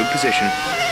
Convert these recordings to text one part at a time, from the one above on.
good position.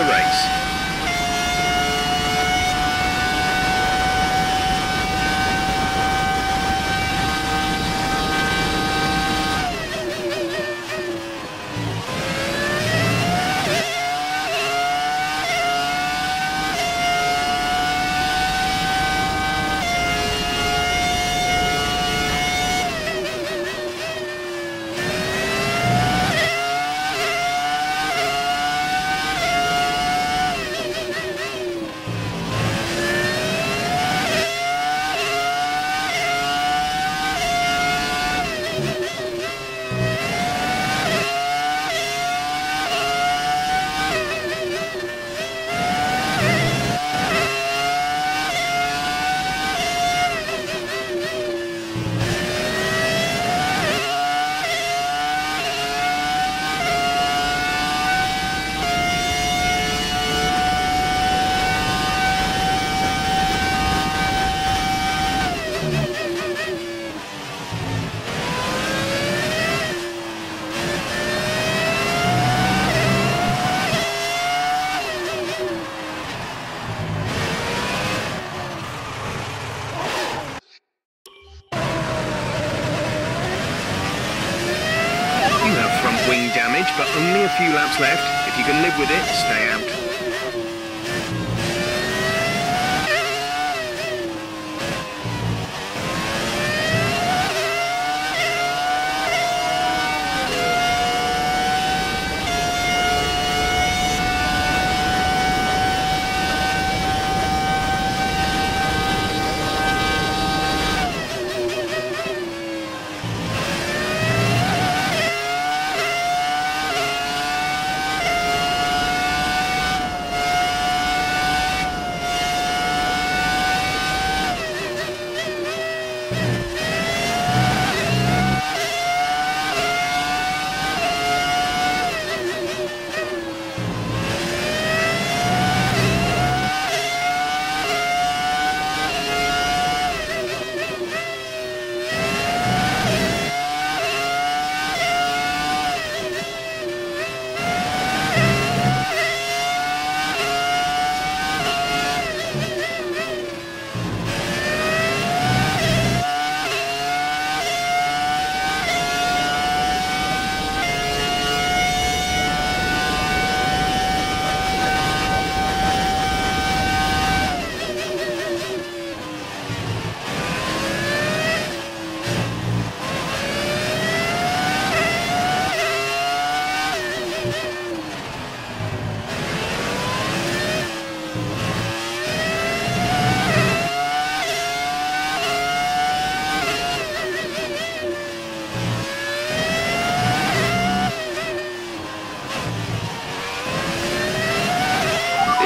The race. But only a few laps left. If you can live with it, stay out.